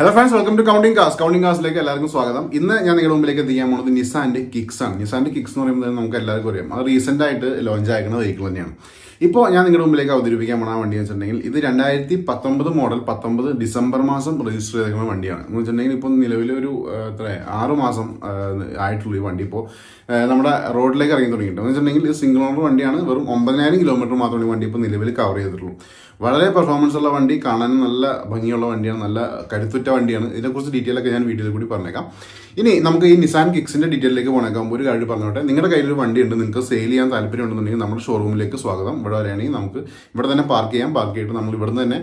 Hello friends welcome to counting cars counting കാസിലേക്ക് എല്ലാവർക്കും സ്വാഗതം. ഇന്ന് ഞാൻ നിങ്ങളുടെ മുമ്പിലേക്ക് എത്തിക്കാൻ പോകുന്നത് നിസാന്റെ കിക്സ് ആണ്. നിസാന്റെ കിക്സ് എന്ന് പറയുമ്പോൾ നമുക്ക് എല്ലാവർക്കും അറിയാം. അത് റീസെന്റ് ആയിട്ട് ലോഞ്ച് ആയിരിക്കുന്ന വെഹിക്കിൾ തന്നെയാണ്. ഇപ്പോൾ ഞാൻ നിങ്ങളുടെ മുമ്പിലേക്ക് അവതരിപ്പിക്കാൻ പോണ വണ്ടി എന്ന് വെച്ചിട്ടുണ്ടെങ്കിൽ ഇത് രണ്ടായിരത്തി പത്തൊമ്പത് മോഡൽ പത്തൊമ്പത് ഡിസംബർ മാസം രജിസ്റ്റർ ചെയ്തിരിക്കുന്ന വണ്ടിയാണ്. എന്ന് വെച്ചിട്ടുണ്ടെങ്കിൽ ഇപ്പോൾ നിലവിൽ ഒരു എത്ര ആറ് മാസം ആയിട്ടുള്ളൂ ഈ വണ്ടി ഇപ്പോൾ നമ്മുടെ റോഡിലേക്ക് ഇറങ്ങി തുടങ്ങിയിട്ടുണ്ട്. എന്ന് വെച്ചിട്ടുണ്ടെങ്കിൽ സിംഗിൾ ഓണർ വണ്ടിയാണ്. വെറും ഒമ്പതിനായിരം കിലോമീറ്റർ മാത്രമാണ് ഈ വണ്ടി ഇപ്പോൾ നിലവിൽ കവർ ചെയ്തിട്ടുള്ളൂ. വളരെ പെർഫോമൻസ് ഉള്ള വണ്ടി കാണാൻ നല്ല ഭംഗിയുള്ള വണ്ടിയാണ് നല്ല കരുത്തുറ്റ വണ്ടിയാണ്. ഇതിനെക്കുറിച്ച് ഡീറ്റെയിൽ ഒക്കെ ഞാൻ വീഡിയോയിൽ കൂടി പറഞ്ഞേക്കാം. ഇനി നമുക്ക് ഈ നിസാൻ കിക്സിന്റെ ഡീറ്റെയിലേക്ക് പോണേക്കാം ഒരു കാര്യം പറഞ്ഞോട്ടെ. നിങ്ങളുടെ കയ്യിൽ ഒരു വണ്ടി ഉണ്ട് നിങ്ങൾക്ക് സെയിൽ ചെയ്യാൻ താല്പര്യം ഉണ്ടെന്നുണ്ടെങ്കിൽ നമ്മുടെ ഷോറൂമിലേക്ക് സ്വാഗതം. ഇവിടെ വരികയാണെങ്കിൽ നമുക്ക് ഇവിടെ തന്നെ പാർക്ക് ചെയ്യാം. പാർക്ക് ചെയ്തിട്ട് നമ്മൾ ഇവിടെ തന്നെ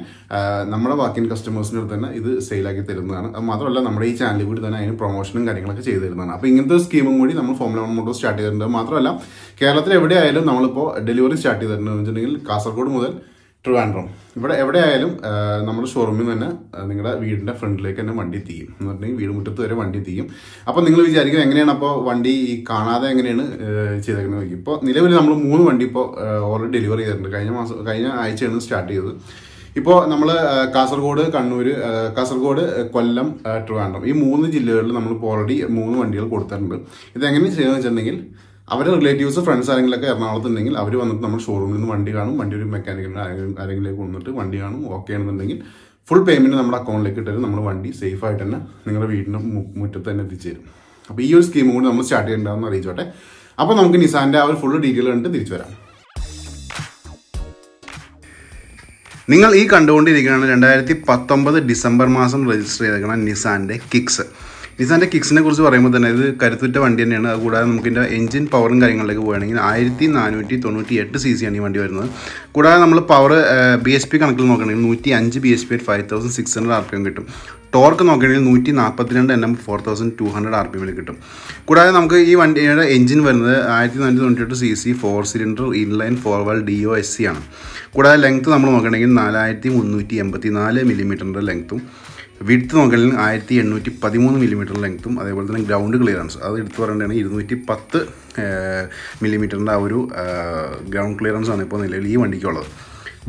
നമ്മുടെ ബാക്കി കസ്റ്റമേഴ്സിന്റെ അടുത്ത് തന്നെ ഇത് സെയിലാക്കി തരുന്നതാണ്. അത് മാത്രമല്ല നമ്മുടെ ഈ ചാനലിൽ കൂടി തന്നെ അതിന് പ്രൊമോഷനും കാര്യങ്ങളൊക്കെ ചെയ്തു തരുന്നതാണ്. അപ്പോൾ ഇങ്ങനത്തെ സ്കീമും കൂടി നമ്മൾ ഫോം വൺ മോട്ടോർ സ്റ്റാർട്ട് ചെയ്തിട്ടുണ്ട്. മാത്രമല്ല കേരളത്തിൽ എവിടെയായാലും നമ്മളിപ്പോൾ ഡെലിവറി സ്റ്റാർട്ട് ചെയ്തിട്ടുണ്ട് എന്ന് വെച്ചിട്ടുണ്ടെങ്കിൽ കാസർഗോഡ് മുതൽ ട്രിവാൻഡ്രം ഇവിടെ എവിടെയായാലും നമ്മുടെ ഷോറൂമിൽ നിന്ന് തന്നെ നിങ്ങളുടെ വീടിന്റെ ഫ്രണ്ടിലേക്ക് തന്നെ വണ്ടി എത്തിക്കും എന്ന് പറഞ്ഞിട്ടുണ്ടെങ്കിൽ വീട് മുറ്റത്ത് വരെ വണ്ടി എത്തിക്കും അപ്പോൾ നിങ്ങൾ വിചാരിക്കും എങ്ങനെയാണ് അപ്പോൾ വണ്ടി ഈ കാണാതെ എങ്ങനെയാണ് ചെയ്തേക്കുന്നത് നോക്കി. ഇപ്പോൾ നിലവിൽ നമ്മൾ മൂന്ന് വണ്ടി ഇപ്പോൾ ഓൾറെഡി ഡെലിവറി ചെയ്തിട്ടുണ്ട്. കഴിഞ്ഞ മാസം കഴിഞ്ഞ ആഴ്ചയാണ് സ്റ്റാർട്ട് ചെയ്തത്. ഇപ്പോൾ നമ്മൾ കാസർഗോഡ് കണ്ണൂർ കാസർഗോഡ് കൊല്ലം ട്രിവാൻഡ്രം. ഈ മൂന്ന് ജില്ലകളിൽ നമ്മൾ ഓൾറെഡി മൂന്ന് വണ്ടികൾ കൊടുത്തിട്ടുണ്ട്. ഇതെങ്ങനെ എന്ന് വെച്ചിട്ടുണ്ടെങ്കിൽ അവരുടെ റിലേറ്റീവ്സ് ഫ്രണ്ട്സ് ആരെങ്കിലൊക്കെ എറണാകുളത്ത് ഉണ്ടെങ്കിൽ അവർ വന്നിട്ട് നമ്മൾ ഷോറൂമിൽ നിന്ന് വണ്ടി കാണും. വണ്ടി ഒരു മെക്കാനിക്കിന് ആരെങ്കിലും കൊണ്ടിട്ട് വണ്ടി കാണും. ഓക്കെ ആണെന്നുണ്ടെങ്കിൽ ഫുൾ പേയ്മെന്റ് നമ്മുടെ അക്കൗണ്ടിലേക്ക് ഇട്ടാൽ നമ്മൾ വണ്ടി സേഫ് ആയിട്ട് തന്നെ നിങ്ങളുടെ വീടിന്റെ മുറ്റത്ത് തന്നെ എത്തിച്ചു തരും അപ്പോൾ ഈ ഒരു സ്കീം കൂടി നമ്മൾ സ്റ്റാർട്ട് ചെയ്യേണ്ടതെന്ന് അറിയിച്ചോട്ടെ. അപ്പോൾ നമുക്ക് നിസാന്റെ ആ ഒരു ഫുൾ ഡീറ്റെയിൽ കണ്ടിട്ട് തിരിച്ചു വരാം. നിങ്ങൾ ഈ കണ്ടുകൊണ്ടിരിക്കുകയാണ് രണ്ടായിരത്തി പത്തൊമ്പത് ഡിസംബർ മാസം രജിസ്റ്റർ ചെയ്തേക്കുന്ന നിസാന്റെ കിക്സ് നിസാന്റെ കിക്സിനെ കുറിച്ച് പറയുമ്പോൾ തന്നെ ഇത് കരുത്തുറ്റ വണ്ടി തന്നെയാണ്. കൂടാതെ നമുക്ക് ഇതിന്റെ എഞ്ചിൻ പവറും കാര്യങ്ങളിലേക്ക് പോവുകയാണെങ്കിൽ ആയിരത്തി നാനൂറ്റി തൊണ്ണൂറ്റി എട്ട് സി സിയാണ് ഈ വണ്ടി വരുന്നത്. കൂടാതെ നമ്മൾ പവർ ബി എസ് പി കണക്കിൽ നോക്കുകയാണെങ്കിൽ നൂറ്റി അഞ്ച് B S P five thousand six hundred R P M കിട്ടും. ടോർക്ക് നോക്കുകയാണെങ്കിൽ നൂറ്റി നാൽപ്പത്തിരണ്ട് N M four thousand two hundred R P എമ്മിൽ കിട്ടും. കൂടാതെ നമുക്ക് ഈ വണ്ടിയുടെ എഞ്ചിൻ വരുന്നത് ആയിരത്തി നാനൂറ്റി തൊണ്ണൂറ്റി എട്ട് C C four cylinder inline four four valve D O S C ആണ്. കൂടാതെ ലെങ്ത്ത് നമ്മൾ നോക്കുകയാണെങ്കിൽ നാലായിരത്തി മുന്നൂറ്റി എൺപത്തി നാല് മില്ലിമീറ്ററിന്റെ ലെങ്ത്തും വിഡ്ത്ത് നോക്കുകയാണെങ്കിൽ ആയിരത്തി എണ്ണൂറ്റി പതിമൂന്ന് മില്ലിമീറ്റർ ലെങ്ത്തും അതേപോലെ തന്നെ ഗ്രൗണ്ട് ക്ലിയറൻസ് അത് എടുത്തു പറയേണ്ടതാണ് ഇരുന്നൂറ്റി പത്ത് മില്ലിമീറ്ററിന്റെ ആ ഒരു ഗ്രൗണ്ട് ക്ലിയറൻസ് ആണ് ഇപ്പോൾ നിലവിൽ ഈ വണ്ടിക്കുള്ളത്.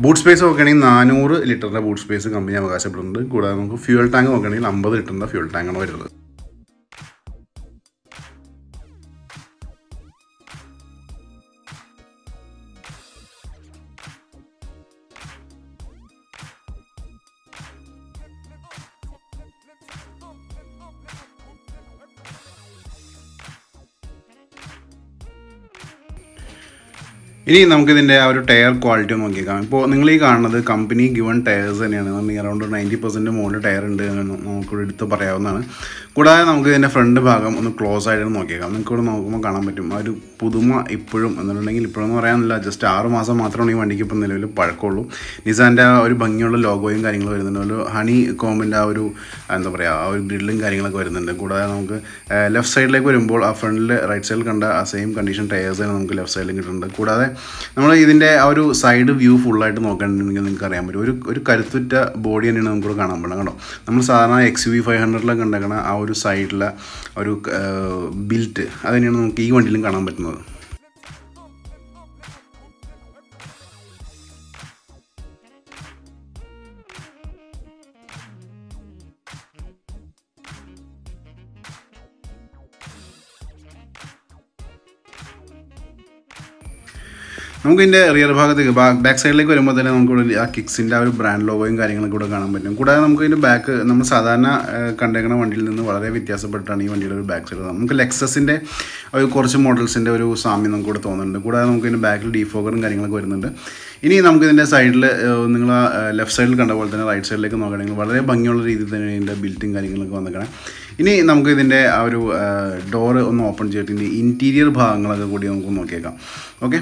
ബൂട്ട് സ്പേസ് നോക്കുകയാണെങ്കിൽ നാനൂറ് ലിറ്ററിന്റെ ബൂട്ട് സ്പേസ് കമ്പനി അവകാശപ്പെടുന്നുണ്ട്. കൂടാതെ നമുക്ക് ഫ്യൂൽ ടാങ്ക് നോക്കുകയാണെങ്കിൽ അമ്പത് ലിറ്ററിന്റെ ഫ്യൂൽ ടാങ്കാണ് വരുന്നത്. ഇനി നമുക്കിതിന്റെ ആ ഒരു ടയർ ക്വാളിറ്റി നോക്കിയേക്കാം. ഇപ്പോൾ നിങ്ങൾ ഈ കാണുന്നത് കമ്പനി ഗിവൺ ടയർസ് തന്നെയാണ്. നമ്മൾ അറൗണ്ട് നയന്റി പെർസെന്റ് മുകളിൽ ടയർ ഉണ്ട് എന്ന് നമുക്ക് എടുത്ത് പറയാവുന്നതാണ്. കൂടാതെ നമുക്ക് ഇതിന്റെ ഫ്രണ്ട് ഭാഗം ഒന്ന് ക്ലോസ് ആയിട്ട് നോക്കിയേക്കാം. നിങ്ങൾക്ക് ഇവിടെ നോക്കുമ്പോൾ കാണാൻ പറ്റും. ആ ഒരു പുതുമ ഇപ്പോഴും എന്നുണ്ടെങ്കിൽ ഇപ്പോഴെന്ന് പറയാനില്ല ജസ്റ്റ് ആറ് മാസം മാത്രമാണ് ഈ വണ്ടിക്ക് ഇപ്പം നിലവിൽ പഴക്കമുള്ളൂ. നിസാന്റെ ആ ഒരു ഭംഗിയുള്ള ലോഗോയും കാര്യങ്ങളും വരുന്നുണ്ട്. ഒരു ഹണി കോമിന്റെ ആ ഒരു എന്താ പറയുക ആ ഒരു ഗ്രില്ലും കാര്യങ്ങളൊക്കെ വരുന്നുണ്ട്. കൂടാതെ നമുക്ക് ലെഫ്റ്റ് സൈഡിലേക്ക് വരുമ്പോൾ ആ ഫ്രണ്ടിൽ റൈറ്റ് സൈഡിൽ കണ്ട ആ സെയിം കണ്ടീഷൻ ടയേഴ്സ് തന്നെ നമുക്ക് ലെഫ്റ്റ് സൈഡിലും കിട്ടുന്നുണ്ട്. കൂടാതെ നമ്മൾ ഇതിന്റെ ആ ഒരു സൈഡ് വ്യൂ ഫുള്ളായിട്ട് നോക്കുകയാണെന്നുണ്ടെങ്കിൽ നിങ്ങൾക്ക് അറിയാൻ പറ്റും. ഒരു ഒരു കരുത്തുറ്റ ബോഡി തന്നെയാണ് നമുക്കിവിടെ കാണാൻ പറ്റുന്നത്. കേട്ടോ നമ്മൾ സാധാരണ എക്സ് വി ഫൈവ് ഹൺഡ്രഡിലൊക്കെ ഉണ്ടാക്കണ ആ ഒരു സൈഡിലെ ഒരു ബിൽറ്റ് അത് തന്നെയാണ് നമുക്ക് ഈ വണ്ടിയിലും കാണാൻ പറ്റുന്നത്. നമുക്ക് ഇതിന്റെ റിയർ ഭാഗത്തേക്ക് ബാക്ക് സൈഡിലേക്ക് വരുമ്പോൾ തന്നെ നമുക്ക് ആ കിക്സിന്റെ ആ ഒരു ബ്രാൻഡ് ലോഗോയും കാര്യങ്ങളും കൂടെ കാണാൻ പറ്റും. കൂടാതെ നമുക്ക് ഇതിന്റെ ബാക്ക് നമ്മൾ സാധാരണ കണ്ടേക്കുന്ന വണ്ടിയിൽ നിന്ന് വളരെ വ്യത്യാസപ്പെട്ടാണ് ഈ വണ്ടിയുടെ ഒരു ബാക്ക് സൈഡ് നമുക്ക് ലെക്സസിന്റെ ഒരു കുറച്ച് മോഡൽസിന്റെ ഒരു സാമ്യം നമുക്ക് ഇവിടെ തോന്നുന്നുണ്ട്. കൂടാതെ നമുക്ക് ഇതിന്റെ ബാക്കിൽ ഡീഫോഗറും കാര്യങ്ങളൊക്കെ വരുന്നുണ്ട്. ഇനി നമുക്ക് ഇതിന്റെ സൈഡിൽ നിങ്ങൾ ലെഫ്റ്റ് സൈഡിൽ കണ്ട പോലെ തന്നെ റൈറ്റ് സൈഡിലേക്ക് നോക്കുകയാണെങ്കിൽ വളരെ ഭംഗിയുള്ള രീതിയിൽ തന്നെ ഇതിന്റെ ബിൽറ്റും കാര്യങ്ങളൊക്കെ വന്നിരിക്കണം. ഇനി നമുക്ക് ഇതിന്റെ ആ ഒരു ഡോറ് ഒന്ന് ഓപ്പൺ ചെയ്തിട്ട് ഇന്റീരിയർ ഭാഗങ്ങളൊക്കെ കൂടി നമുക്ക് നോക്കിയേക്കാം. ഓക്കെ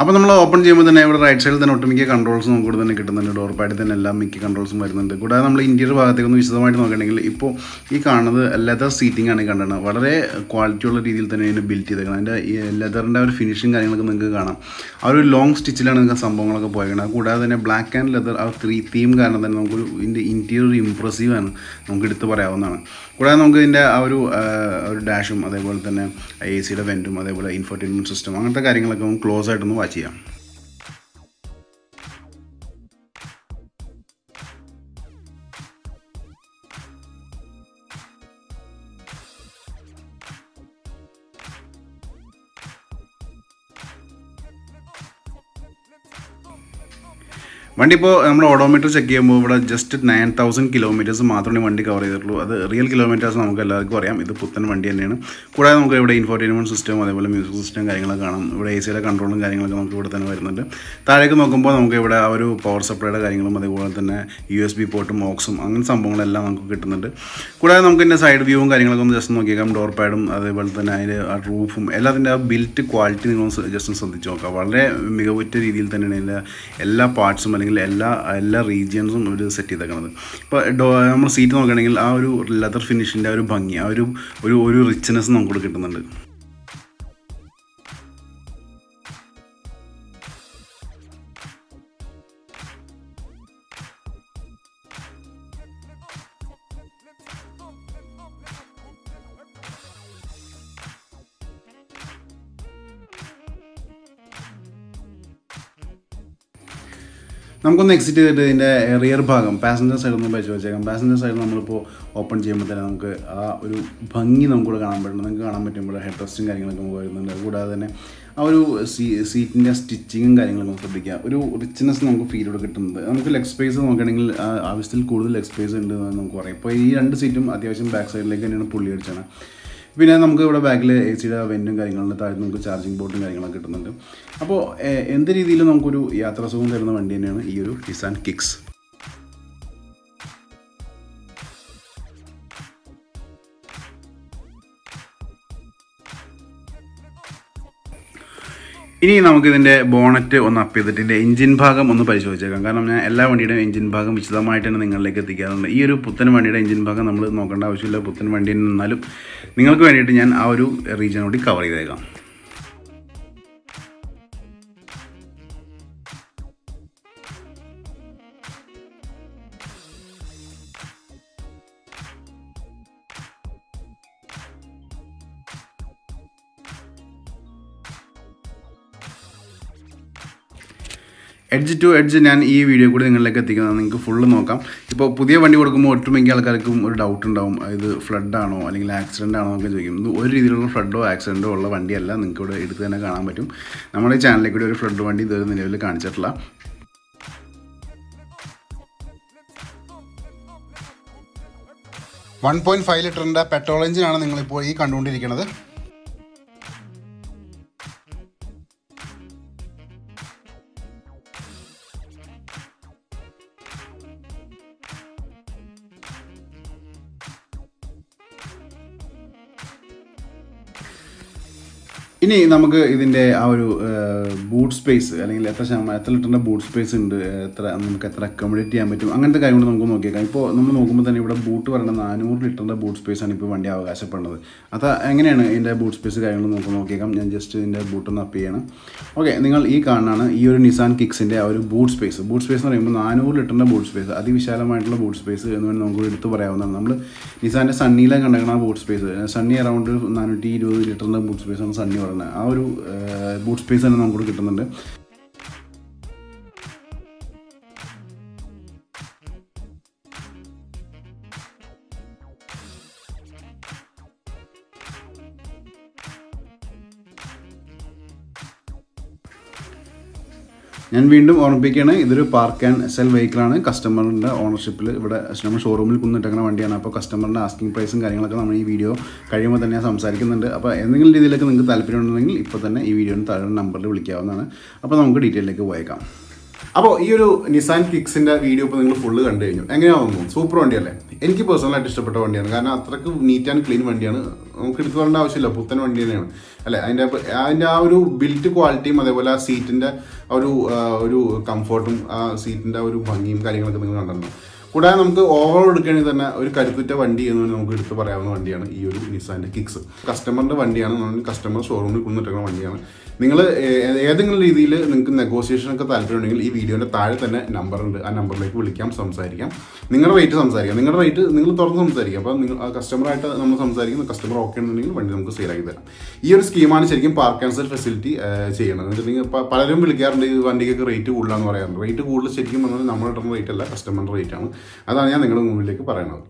അപ്പോൾ നമ്മൾ ഓപ്പൺ ചെയ്യുമ്പോൾ തന്നെ ഇവിടെ റൈറ്റ് സൈഡിൽ തന്നെ ഒട്ടുമിക്ക കൺട്രോൾസ് നമുക്ക് ഇവിടെ തന്നെ കിട്ടുന്നുണ്ട്. ഡോർ പാഡിൽ തന്നെ എല്ലാം മിക്ക കൺട്രോൾസും വരുന്നുണ്ട്. കൂടാതെ നമ്മൾ ഇന്റീരിയർ ഭാഗത്തേക്ക് ഒന്ന് വിശദമായിട്ട് നോക്കുകയാണെങ്കിൽ ഇപ്പോൾ ഈ കാണുന്നത് ലെതർ സീറ്റിംഗ് ആണ് കണ്ടത്. വളരെ ക്വാളിറ്റി ഉള്ള രീതിയിൽ തന്നെ അതിന് ബിൽറ്റ് ചെയ്തേക്കണം. അതിന്റെ ലെതറിന്റെ ഒരു ഫിനിഷിങ് കാര്യങ്ങളൊക്കെ നിങ്ങൾക്ക് കാണാം. ആ ഒരു ലോങ് സ്റ്റിച്ചിലാണ് നിങ്ങൾക്ക് സംഭവങ്ങളൊക്കെ പോയേക്കണം. കൂടാതെ തന്നെ ബ്ലാക്ക് ആൻഡ് ലെതർ ആ ത്രീ തീം കാരണം തന്നെ നമുക്കൊരു ഇതിന്റെ ഇന്റീരിയർ ഇമ്പ്രസീവ് ആണ്. നമുക്ക് എടുത്ത് പറയാവുന്നതാണ്. കൂടാതെ നമുക്ക് ഇതിന്റെ ആ ഒരു ഒരു ഡാഷും അതേപോലെ തന്നെ എ സിയുടെ വെന്റും അതേപോലെ ഇൻഫർടൈൻമെന്റ് സിസ്റ്റം അങ്ങനത്തെ കാര്യങ്ങളൊക്കെ നമുക്ക് ക്ലോസ് ആയിട്ടൊന്ന് വാച്ച് ചെയ്യാം. വണ്ടി ഇപ്പോൾ നമ്മൾ ഓഡോമീറ്റർ ചെക്ക് ചെയ്യുമ്പോൾ ഇവിടെ ജസ്റ്റ് നയൻ തൗസൻഡ് കിലോമീറ്റേഴ്സ് മാത്രമേ വണ്ടി കവർ ചെയ്തിട്ടുള്ളൂ. അത് റിയൽ കിലോമീറ്റേഴ്സ് നമുക്ക് എല്ലാവർക്കും അറിയാം. ഇത് പുത്തൻ വണ്ടി തന്നെയാണ്. കൂടാതെ നമുക്ക് ഇവിടെ ഇൻഫോർടൈൻമെന്റ് സിസ്റ്റം അതേപോലെ മ്യൂസിക് സിസ്റ്റം കാര്യങ്ങളൊക്കെ കാണാം. ഇവിടെ എ സിയുടെ കൺട്രോളും കാര്യങ്ങളൊക്കെ നമുക്ക് ഇവിടെ തന്നെ വരുന്നുണ്ട്. താഴേക്ക് നോക്കുമ്പോൾ നമുക്ക് ഇവിടെ ആ ഒരു പവർ സപ്ലൈയുടെ കാര്യങ്ങളും അതേപോലെ തന്നെ യു എസ് ബി പോർട്ടും ഓക്സും അങ്ങനെ സംഭവങ്ങളെല്ലാം നമുക്ക് കിട്ടുന്നുണ്ട്. കൂടാതെ നമുക്ക് ഇതിന്റെ സൈഡ് വ്യൂവും കാര്യങ്ങളൊക്കെ ഒന്ന് ജസ്റ്റ് നോക്കിയേക്കാം. ഡോർ പാഡും അതേപോലെ തന്നെ അതിന്റെ ആ റൂഫും എല്ലാത്തിന്റെ ആ ബിൽറ്റ് ക്വാളിറ്റി നിങ്ങൾ ജസ്റ്റ് ശ്രദ്ധിച്ച് നോക്കാം. വളരെ മികവുറ്റ രീതിയിൽ തന്നെയാണ് ഇതിന്റെ എല്ലാ പാർട്സും അല്ലെങ്കിൽ എല്ലാ എല്ലാ റീജിയൻസും ഒരു സെറ്റ് ചെയ്തേക്കുന്നത് ഇപ്പോൾ നമ്മൾ സീറ്റ് നോക്കുകയാണെങ്കിൽ ആ ഒരു ലെതർ ഫിനിഷിന്റെ ആ ഒരു ഭംഗി ആ ഒരു ഒരു ഒരു റിച്ച്നെസ് നമുക്ക് കിട്ടുന്നുണ്ട്. നമുക്കൊന്ന് എക്സിറ്റ് ചെയ്തിട്ട് ഇതിന്റെ റിയർ ഭാഗം പാസഞ്ചർ സൈഡ് ഒന്ന് പരിശോധിച്ചേക്കാം പാസഞ്ചർ സൈഡ് നമ്മളിപ്പോൾ ഓപ്പൺ ചെയ്യുമ്പോൾ തന്നെ നമുക്ക് ആ ഒരു ഭംഗി നമുക്കിവിടെ കാണാൻ പറ്റും. നമുക്ക് കാണാൻ പറ്റുമ്പോൾ ഹെഡ് റെസ്റ്റും കാര്യങ്ങളൊക്കെ നമുക്ക് വരുന്നുണ്ട്. കൂടാതെ തന്നെ ആ ഒരു സീ സീറ്റിന്റെ സ്റ്റിച്ചിങ്ങും കാര്യങ്ങളും നമുക്ക് ശ്രദ്ധിക്കാം. ഒരു റിച്ച്നെസ് നമുക്ക് ഫീൽ ഇവിടെ കിട്ടുന്നുണ്ട്. നമുക്ക് ലെഗ് സ്പേസ് നോക്കുകയാണെങ്കിൽ ആവശ്യത്തിൽ കൂടുതൽ ലെഗ് സ്പേസ് ഉണ്ട് എന്ന് നമുക്ക് പറയാം. ഇപ്പോൾ ഈ രണ്ട് സീറ്റും അത്യാവശ്യം ബാക്ക് സൈഡിലേക്ക് തന്നെയാണ് പുള്ളി അടിച്ചാണ് പിന്നെ നമുക്ക് ഇവിടെ ബാക്കിൽ എ സിയുടെ വെന്റും കാര്യങ്ങളും താഴെ നമുക്ക് ചാർജിങ് ബോർഡും കാര്യങ്ങളൊക്കെ കിട്ടുന്നുണ്ട്. അപ്പോൾ എന്ത് രീതിയിലും നമുക്കൊരു യാത്രാസുഖം തരുന്ന വണ്ടി തന്നെയാണ് ഈ ഒരു ഡിസാൻ കിക്സ് ഇനി നമുക്കിതിന്റെ ബോണറ്റ് ഒന്ന് അപ്പ് ചെയ്തിട്ട് ഇതിന്റെ എഞ്ചിൻ ഭാഗം ഒന്ന് പരിശോധിച്ചേക്കാം. കാരണം ഞാൻ എല്ലാ വണ്ടിയുടെയും എഞ്ചിൻ ഭാഗം വിശദമായിട്ട് തന്നെ നിങ്ങളിലേക്ക് എത്തിക്കാറുണ്ട്. ഈ ഒരു പുത്തൻ വണ്ടിയുടെ എഞ്ചിൻ ഭാഗം നമ്മൾ നോക്കേണ്ട ആവശ്യമില്ല. പുത്തൻ വണ്ടിയിൽ നിന്നാലും നിങ്ങൾക്ക് വേണ്ടിയിട്ട് ഞാൻ ആ ഒരു റീജിയൻ കൂടി കവർ ചെയ്തേക്കാം. എഡ്ജ് ടു എഡ്ജ് ഞാൻ ഈ വീഡിയോ കൂടി നിങ്ങളിലേക്ക് എത്തിക്കുന്നത് നിങ്ങൾക്ക് ഫുള്ള് നോക്കാം. ഇപ്പോൾ പുതിയ വണ്ടി കൊടുക്കുമ്പോൾ ഒട്ടുമിക്ക ആൾക്കാർക്കും ഒരു ഡൗട്ട് ഉണ്ടാവും. ഇത് ഫ്ലഡ് ആണോ അല്ലെങ്കിൽ ആക്സിഡന്റ് ആണോ എന്നൊക്കെ ചോദിക്കും. ഇത് ഒരു രീതിയിലുള്ള ഫ്ലഡോ ആക്സിഡന്റോ ഉള്ള വണ്ടിയല്ല. നിങ്ങൾക്ക് ഇവിടെ എടുത്ത് തന്നെ കാണാൻ പറ്റും. നമ്മുടെ ചാനലിൽ കൂടി ഒരു ഫ്ലഡ് വണ്ടി ഇതുവരെ നിലവിൽ കാണിച്ചിട്ടില്ല. വൺ പോയിന്റ് ഫൈവ് ലിറ്ററിന്റെ പെട്രോൾ എഞ്ചിനാണ് നിങ്ങളിപ്പോൾ ഈ കണ്ടുകൊണ്ടിരിക്കുന്നത്. ഇനി നമുക്ക് ഇതിന്റെ ആ ഒരു ബൂട്ട് സ്പേസ് അല്ലെങ്കിൽ എത്ര ശതമാനം എത്ര ലിറ്ററിന്റെ ബൂട്ട് സ്പേസ് ഉണ്ട് എത്ര നമുക്ക് എത്ര അക്കോമഡേറ്റ് ചെയ്യാൻ പറ്റും അങ്ങനത്തെ കാര്യങ്ങൾ നമുക്ക് നോക്കിയേക്കാം. ഇപ്പോൾ നമ്മൾ നോക്കുമ്പോൾ തന്നെ ഇവിടെ ബൂട്ട് പറയുന്നത് നാനൂറ് ലിറ്ററിന്റെ ബൂട്ട് സ്പേസ് ആണ് ഇപ്പോൾ വണ്ടി അവകാശപ്പെടുന്നത്. അത് എങ്ങനെയാണ് ഇതിന്റെ ബൂട്ട് സ്പേസ് കാര്യങ്ങൾ നമുക്ക് നോക്കിയേക്കാം. ഞാൻ ജസ്റ്റ് ഇതിന്റെ ബൂട്ട് ഒന്ന് അപ്പ് ചെയ്യണം. ഓക്കെ നിങ്ങൾ ഈ കാണാണ് ഈ ഒരു നിസാൻ കിക്സിന്റെ ആ ഒരു ബൂട്ട് സ്പേസ് ബൂട്ട് സ്പേസ് എന്ന് പറയുമ്പോൾ നാനൂറ് ലിറ്ററിന്റെ ബൂട്ട് സ്പേസ് അതിവിശാലമായിട്ടുള്ള ബൂട്ട് സ്പേസ് എന്ന് വേണമെങ്കിൽ നമുക്ക് എടുത്ത് പറയാവുന്നതാണ്. നമ്മൾ നിസാന്റെ സണ്ണിയിലെ കണ്ടേക്കുന്ന ബൂട്ട് സ്പേസ് സണ്ണി അറൗണ്ട് നാനൂറ്റി ഇരുപത് ലിറ്ററിന്റെ ബൂട്ട് സ്പേസ് ആണ് സണ്ണി പറയുന്നത്. ആ ഒരു ബൂട്ട് സ്പേസ് തന്നെ നമുക്ക് കിട്ടുന്നുണ്ട്. ഞാൻ വീണ്ടും ഓർമ്മിപ്പിക്കുകയാണ് ഇതൊരു പാർക്ക് ആൻഡ് സെൽ വെഹിക്കിളാണ് കസ്റ്റമറിന്റെ ഓണർഷിപ്പിൽ ഇവിടെ നമ്മൾ ഷോറൂമിൽ കുന്നിട്ടേക്കുന്ന വണ്ടിയാണ്. അപ്പോൾ കസ്റ്റമറിന്റെ ആസ്കിംഗ് പ്രൈസും കാര്യങ്ങളൊക്കെ നമ്മൾ ഈ വീഡിയോ കഴിയുമ്പോൾ തന്നെ സംസാരിക്കുന്നുണ്ട്. അപ്പോൾ എന്തെങ്കിലും രീതിയിലൊക്കെ നിങ്ങൾക്ക് താല്പര്യമുണ്ടെങ്കിൽ ഇപ്പോൾ തന്നെ ഈ വീഡിയോയുടെ താഴെ നമ്പറിൽ വിളിക്കാവുന്നതാണ്. അപ്പോൾ നമുക്ക് ഡീറ്റെയിലേക്ക് പോയേക്കാം. അപ്പോൾ ഈ ഒരു നിസാൻ കിക്സിന്റെ വീഡിയോ ഇപ്പോൾ നിങ്ങൾ ഫുള്ള് കണ്ടു കഴിഞ്ഞു. എങ്ങനെയാണെന്ന് സൂപ്പർ വണ്ടിയല്ലേ? എനിക്ക് പേഴ്സണലായിട്ട് ഇഷ്ടപ്പെട്ട വണ്ടിയാണ്. കാരണം അത്രയ്ക്ക് നീറ്റ് ആൻഡ് ക്ലീൻ വണ്ടിയാണ്. നമുക്ക് എടുത്തു പറയേണ്ട ആവശ്യമില്ല. പുത്തൻ വണ്ടി തന്നെയാണ്. അല്ലെ അതിന്റെ അതിന്റെ ആ ഒരു ബിൽറ്റ് ക്വാളിറ്റിയും അതേപോലെ ആ സീറ്റിന്റെ ഒരു ഒരു കംഫർട്ടും ആ സീറ്റിന്റെ ഒരു ഭംഗിയും കാര്യങ്ങളൊക്കെ നിങ്ങൾ കണ്ടിട്ടുണ്ടോ കൂടാതെ നമുക്ക് ഓവറോൾ എടുക്കുകയാണെങ്കിൽ തന്നെ ഒരു കരുത്തുറ്റ വണ്ടി എന്ന് നമുക്ക് എടുത്ത് പറയാവുന്ന വണ്ടിയാണ് ഈ ഒരു നിസാന്റെ കിക്സ് കസ്റ്റമറിന്റെ വണ്ടിയാണ് കസ്റ്റമർ ഷോറൂമിൽ കൊണ്ടിട്ടുള്ള വണ്ടിയാണ്. നിങ്ങൾ ഏതെങ്കിലും രീതിയിൽ നിങ്ങൾക്ക് നെഗോസിയേഷൻ ഒക്കെ താല്പര്യമുണ്ടെങ്കിൽ ഈ വീഡിയോന്റെ താഴെ തന്നെ നമ്പറുണ്ട് ആ നമ്പറിലേക്ക് വിളിക്കാം സംസാരിക്കാം. നിങ്ങളുടെ റേറ്റ് സംസാരിക്കാം. നിങ്ങളുടെ റേറ്റ് നിങ്ങൾ തുറന്ന് സംസാരിക്കാം. അപ്പോൾ നിങ്ങൾ കസ്റ്റമറായിട്ട് നമ്മൾ സംസാരിക്കുന്ന കസ്റ്റമർ ഓക്കെ ഉണ്ടെങ്കിൽ വണ്ടി നമുക്ക് സെയിലാക്കി തരാം. ഈ ഒരു സ്കീമാണ് ശരിക്കും പാർക്ക് ആൻഡ് സെൽ ഫെസിലിറ്റി ചെയ്യണം എന്ന് പലരും വിളിക്കാറുണ്ട് ഈ വണ്ടിക്കൊക്കെ റേറ്റ് കൂടുതലാണെന്ന് പറയാറുണ്ട്. റേറ്റ് കൂടുതൽ ശരിക്കും പറഞ്ഞാൽ നമ്മൾ ഇടുന്ന റേറ്റ് അല്ല കസ്റ്റമറിന്റെ റേറ്റ് ആണ്. അതാണ് ഞാൻ നിങ്ങളുടെ മുമ്പിലേക്ക് പറയുന്നത്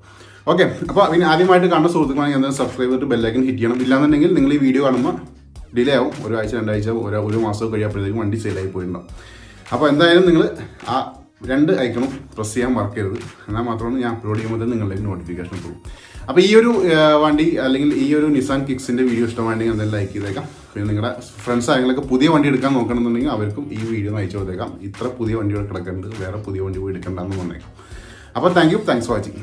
ഓക്കെ അപ്പോൾ പിന്നെ ആദ്യമായിട്ട് കാണുന്ന സുഹൃത്തുക്കളാണെങ്കിൽ എന്തെങ്കിലും സബ്സ്ക്രൈബ് ചെയ്തിട്ട് ബെല്ലൈക്കൻ ഹിറ്റ് ചെയ്യണം. ഇല്ലാന്നുണ്ടെങ്കിൽ നിങ്ങൾ ഈ വീഡിയോ കാണുമ്പോൾ ഡിലേ ആവും. ഒരാഴ്ച രണ്ടാഴ്ച ഒരു ഒരു മാസം കഴിയുമ്പോഴത്തേക്കും വണ്ടി സെയിലായി പോയിട്ടുണ്ടാവും. അപ്പോൾ എന്തായാലും നിങ്ങൾ ആ രണ്ട് ഐക്കണും പ്രസ് ചെയ്യാൻ മറക്കരുത്. എന്നാൽ മാത്രമാണ് ഞാൻ അപ്ലോഡ് ചെയ്യുമ്പോൾ നിങ്ങളിലേക്ക് നോട്ടിഫിക്കേഷൻ പോകും അപ്പോൾ ഈ ഒരു വണ്ടി അല്ലെങ്കിൽ ഈ ഒരു നിസാൻ കിക്സിന്റെ വീഡിയോ ഇഷ്ടമാണെങ്കിൽ എന്തായാലും ലൈക്ക് ചെയ്തേക്കാം. പിന്നെ നിങ്ങളുടെ ഫ്രണ്ട്സ് ആരെങ്കിലൊക്കെ പുതിയ വണ്ടി എടുക്കാൻ നോക്കണമെന്നുണ്ടെങ്കിൽ അവർക്കും ഈ വീഡിയോ അയച്ചു കൊടുത്തേക്കാം. ഇത്ര പുതിയ വണ്ടികൾ കിടക്കുന്നുണ്ട്. വേറെ പുതിയ വണ്ടി പോയി എടുക്കേണ്ടെന്ന് വന്നേക്കാം അപ്പോൾ thank you thanks for watching